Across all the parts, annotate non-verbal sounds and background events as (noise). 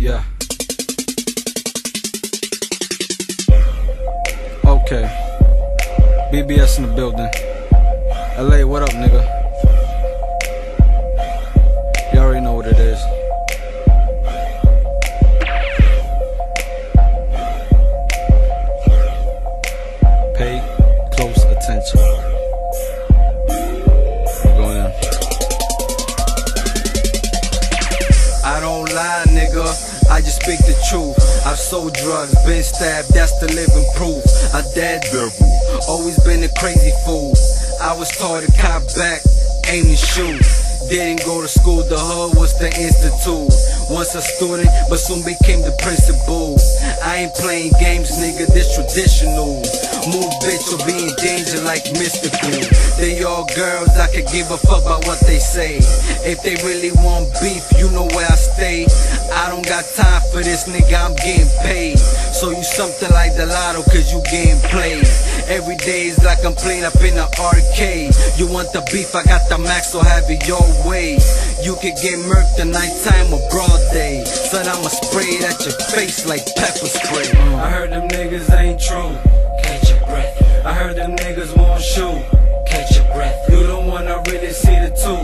Yeah. Okay. BBS in the building. LA, what up, nigga? I just speak the truth. I've sold drugs, been stabbed, that's the living proof. A dead devil, always been a crazy fool. I was taught to cop back, aim and shoot. Didn't go to school, the hood was the institute. Once a student, but soon became the principal. I ain't playing games, nigga, this traditional. Move, bitch, or be in danger like Mystikal. They all girls, I could give a fuck about what they say. If they really want beef, you know where I stay. I don't got time for this, nigga, I'm getting paid. So you something like the lotto, cause you getting played. Every day is like I'm playing up in the arcade. You want the beef, I got the max, so have it your way. You could get murked the nighttime or broad day. Son, I'ma spray it at your face like pepper spray. I heard them niggas ain't true. Catch your breath, I heard them niggas won't shoot. catch your breath, You don't wanna really see the two.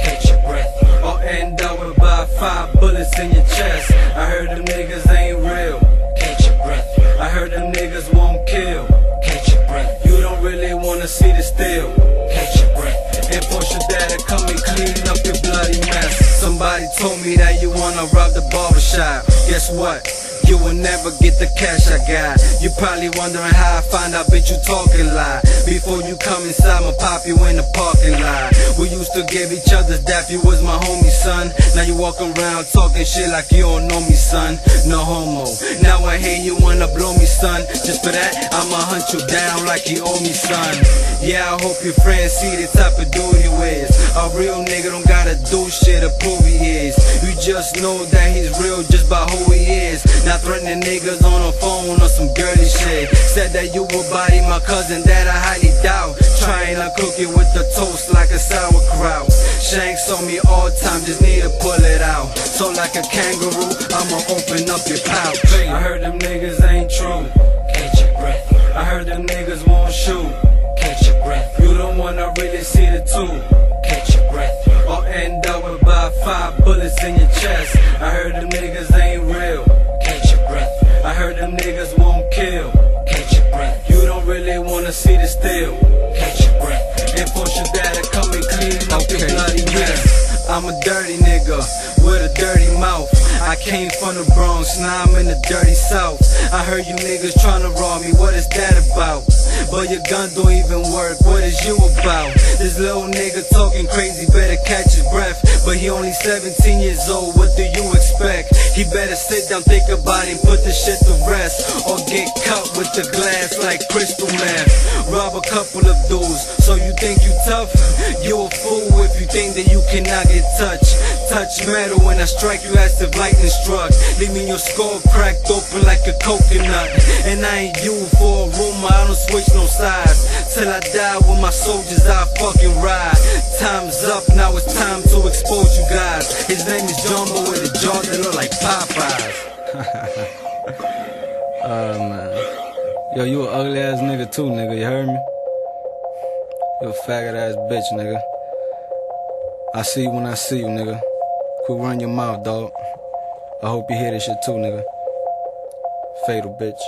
catch your breath, Or end up with about five bullets in your chest. I heard them niggas ain't real. catch your breath, I heard them niggas won't kill. catch your breath, You don't really wanna see the steel. catch your breath, And force your dad to come and clean up your bloody mess. Somebody told me that you wanna rob the barbershop. Guess what? You will never get the cash I got. You probably wondering how I find out, bitch, you talking lie. Before you come inside, I'ma pop you in the parking lot. We used to give each other's dap, you was my homie, son. Now you walk around talking shit like you don't know me, son. No homo. Now I hear you wanna blow me, son. Just for that, I'ma hunt you down like you owe me, son. Yeah, I hope your friends see the type of dude you is. A real nigga don't gotta do shit to prove he is. You just know that he's real just by who he is. Not threatening niggas on the phone or some girly shit. Said that you would body my cousin, that I highly doubt. Trying to cook it with the toast like a sauerkraut. Shanks on me all time, just need to pull it out. So like a kangaroo, I'ma open up your pouch. I heard them niggas ain't true. catch your breath, I heard them niggas won't shoot. catch your breath, You don't wanna really see the two. catch your breath, Or end up with about five bullets in your chest. I heard them niggas ain't niggas won't kill. catch your breath, You don't really wanna see the steel. catch your breath, And force your dad to come and clean up your Okay, bloody yeah. mess. I'm a dirty nigga with a dirty mouth. I came from the Bronx, now I'm in the dirty South. I heard you niggas tryna rob me, what is that about? But your gun don't even work, what is you about? This little nigga talking crazy, better catch his breath. But he only 17 years old, what do you expect? He better sit down, think about it, put the shit to rest. Or get cut with the glass like crystal meth. Rob a couple of dudes, so you think you tough? You a fool if you think that you cannot get touched. Touch metal when I strike you as if lightning struck. Leaving your skull cracked open like a coconut. And I ain't you for a rumor, I don't switch no sides. Till I die with my soldiers, I fucking ride. Time's up, now it's time to expose you guys. His name is Jumbo with a jaw that look like Popeyes. (laughs) Oh man. Yo, you a ugly ass nigga too, nigga, you heard me? You a faggot ass bitch, nigga. I see you when I see you, nigga. Quit running your mouth, dog. I hope you hear this shit too, nigga. Fatal bitch.